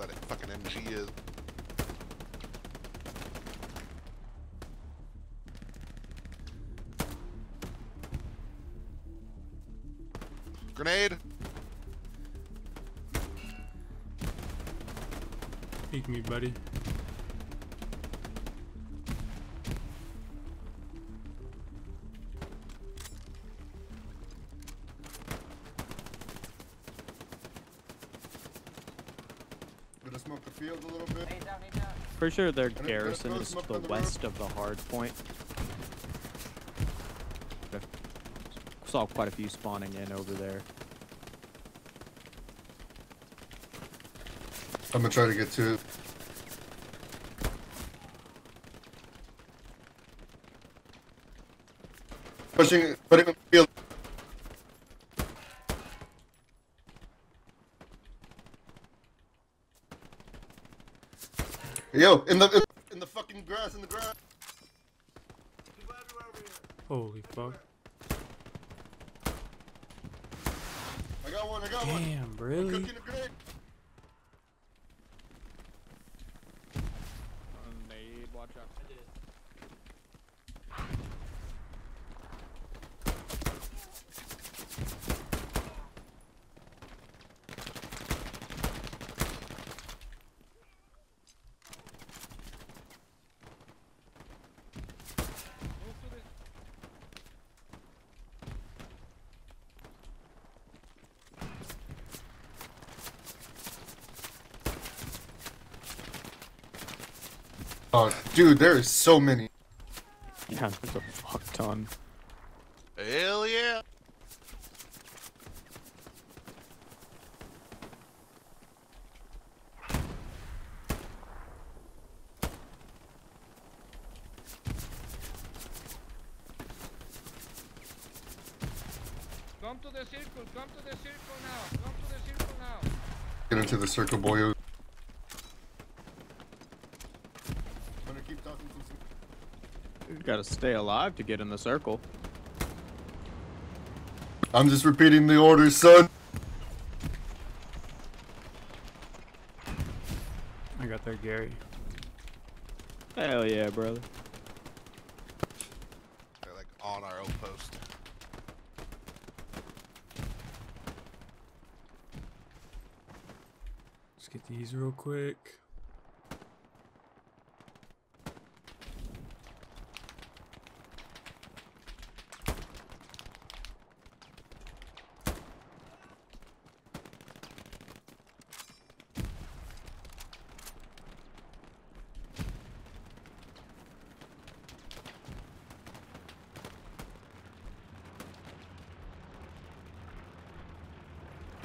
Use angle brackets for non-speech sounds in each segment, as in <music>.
where that fucking MG is. Grenade! Peek me, buddy. Gonna smoke the field a little bit. Pretty sure their gonna garrison is to the the west of the hard point. Okay. Saw quite a few spawning in over there. I'm gonna try to get to it. Pushing, putting him the field. Yo, in the in, the fucking grass, in the grass. Holy fuck. I got one. I got one. Damn, really? Cooking a grenade. watch out. Oh, dude, there is so many. Yeah, there's a fuck ton. Hell yeah! Come to the circle, come to the circle now, come to the circle now. Get into the circle, boyo. I'm gonna keep talking to You gotta stay alive to get in the circle. I'm just repeating the orders, son. I got that Gary. Hell yeah, brother. They're like on our own post. Let's get these real quick.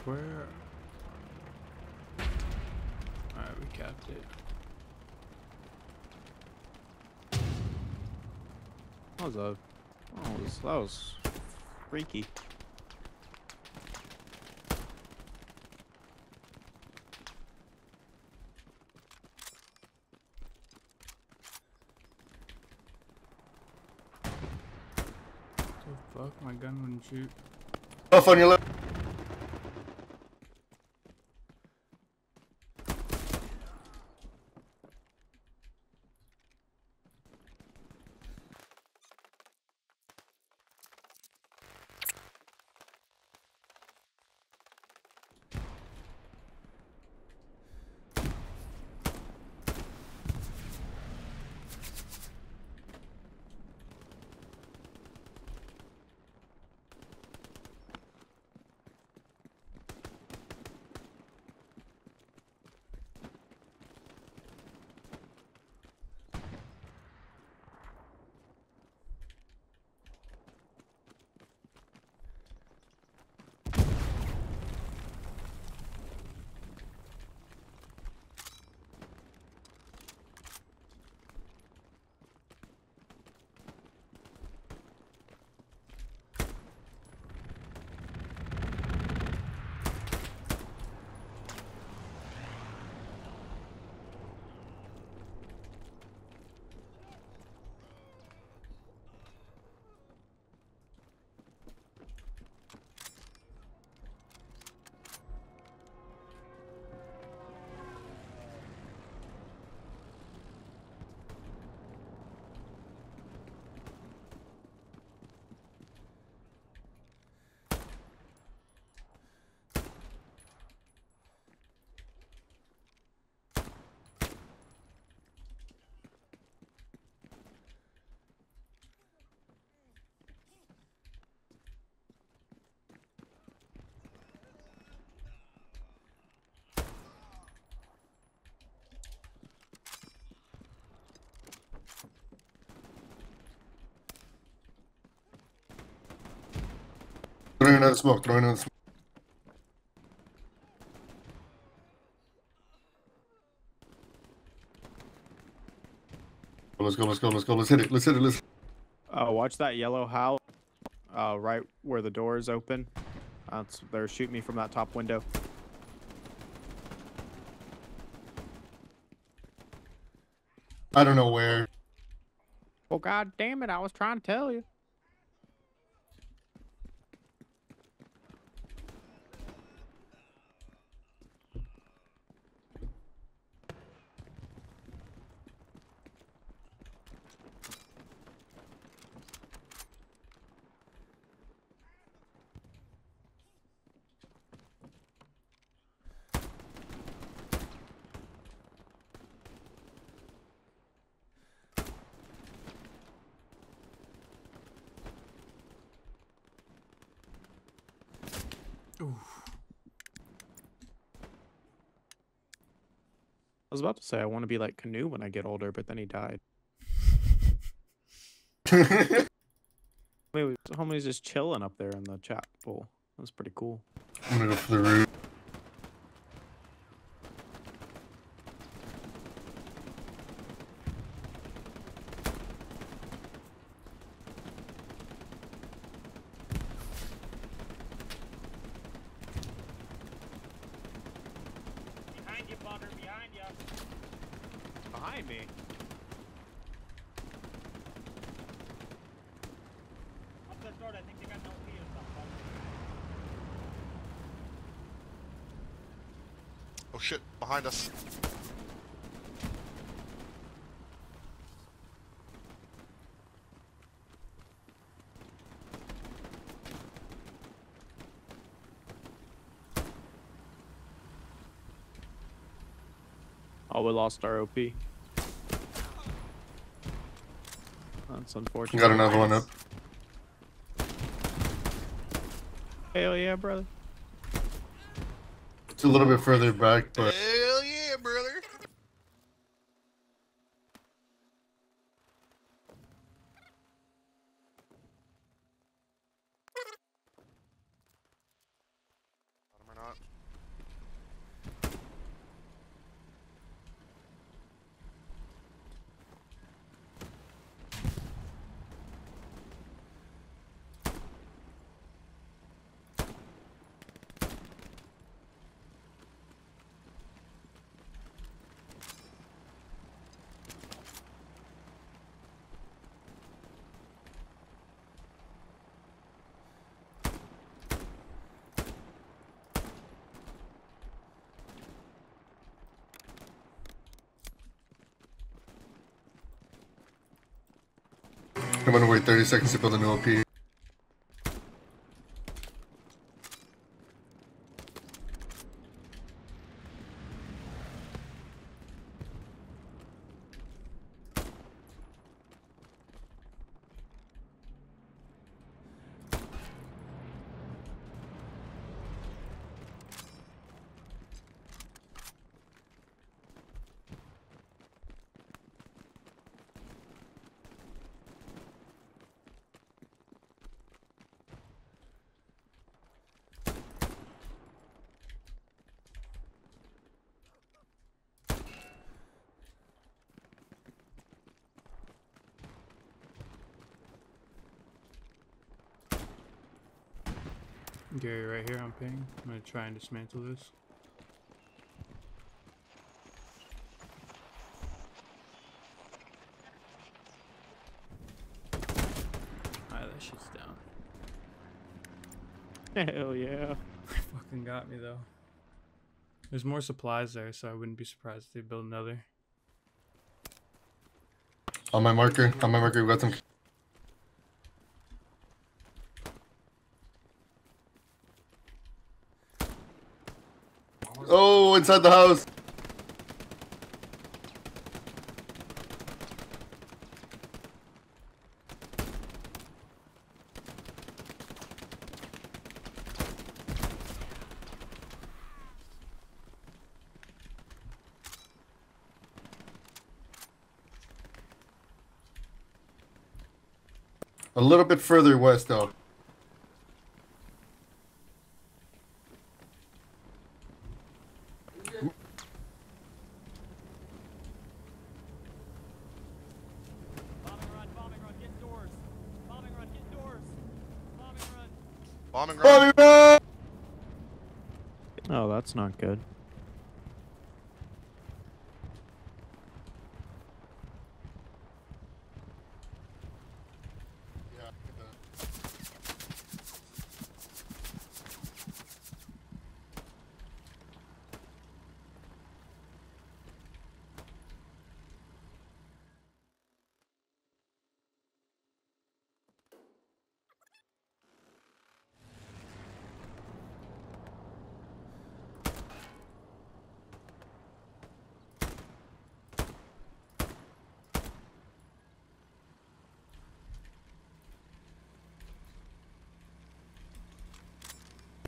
Where? Alright, we capped it. That was a. That was, that was freaky. Fuck? My gun wouldn't shoot. Off on your left. Throwing another smoke. Throwing another smoke. Let's go. Let's go. Let's go. Let's hit it. Let's hit it. Let's. Uh, watch that yellow howl Uh, right where the door is open. Uh, they're shooting me from that top window. I don't know where. Well, god damn it! I was trying to tell you. Was about to say I want to be like Canoe when I get older, but then he died. <laughs> I'm homie's just chilling up there in the chat pool. That's pretty cool. I'm gonna go for the roof. Behind me. Up the road, I think they got no P or something. Oh shit, behind us. Oh, we lost our OP. That's unfortunate. Got another one up. Hell yeah, brother. It's a little bit further back, but Hell I'm gonna wait 30 seconds to build a new OP. Gary, right here on ping. I'm gonna try and dismantle this. Alright, that shit's down. <laughs> Hell yeah. Fucking got me though. There's more supplies there, so I wouldn't be surprised if they build another. On my marker, on my marker, we got some. Oh, inside the house. A little bit further west, though. Bobby! Oh, that's not good.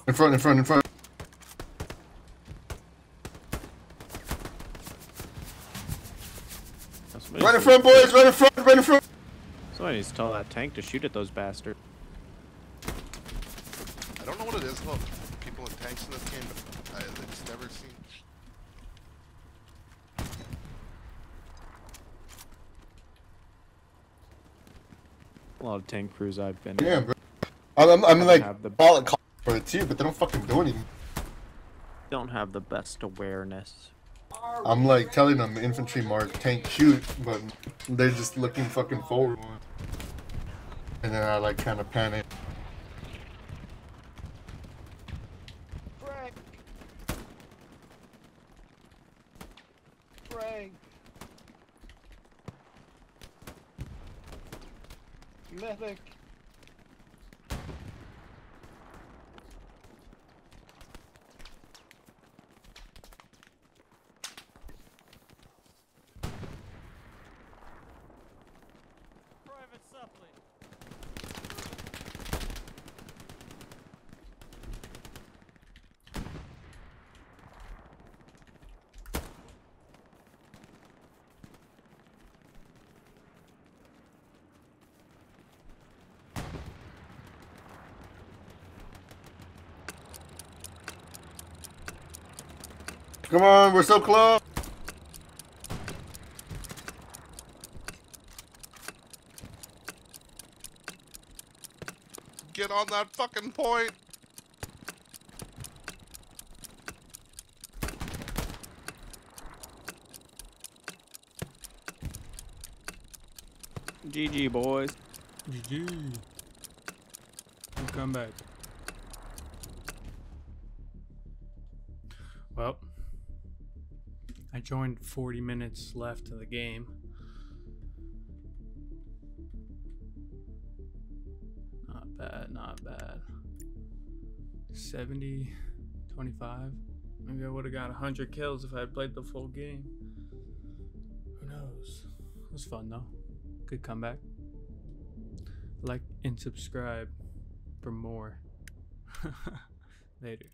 In front, in front, in front. Right in front, boys! Right in front, right in front! Somebody needs to tell that tank to shoot at those bastards. I don't know what it is about people in tanks in this game, but I, I just never seen. A lot of tank crews I've been. in. Damn, bro. I'm, I'm, I'm like, have the- ball it for it too, but they don't fucking do anything. don't have the best awareness. I'm like telling them infantry mark, tank shoot, but they're just looking fucking forward. And then I like kind of panic. Frank. Frank. Medic. Come on, we're so close. Get on that fucking point. GG, boys. GG. Good comeback. Well, I joined 40 minutes left of the game. Not bad, not bad. 70, 25. Maybe I would have got 100 kills if I had played the full game. Who knows? It was fun though. Good comeback. Like and subscribe for more. <laughs> Later.